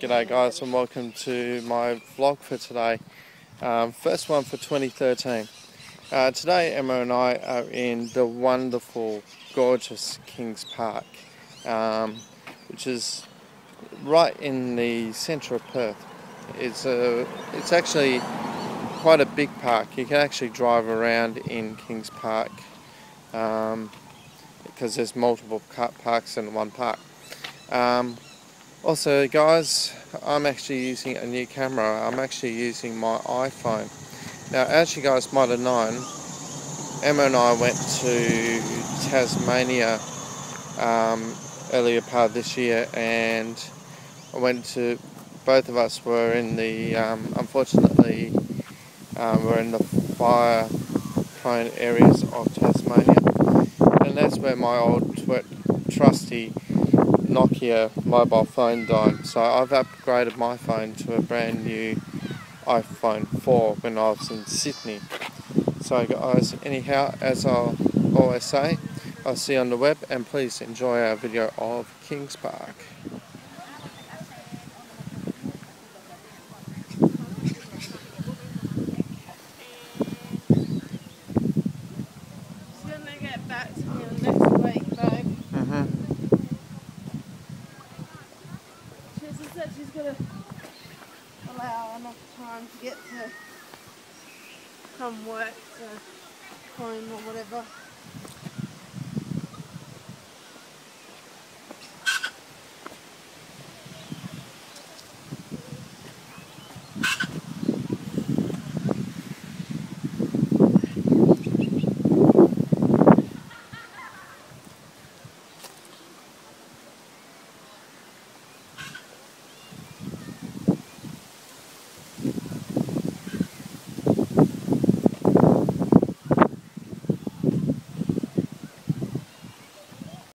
G'day guys and welcome to my vlog for today. Um, first one for 2013. Uh, today Emma and I are in the wonderful, gorgeous Kings Park, um, which is right in the centre of Perth. It's, a, it's actually quite a big park. You can actually drive around in Kings Park um, because there's multiple parks in one park. Also guys, I'm actually using a new camera. I'm actually using my iPhone. Now as you guys might have known, Emma and I went to Tasmania um, earlier part of this year and I went to, both of us were in the, um, unfortunately, um, we're in the fire prone areas of Tasmania and that's where my old trusty Nokia mobile phone died. So I've upgraded my phone to a brand new iPhone 4 when I was in Sydney. So guys, anyhow, as I always say, I'll see you on the web and please enjoy our video of Kings Park. Come work to home or whatever.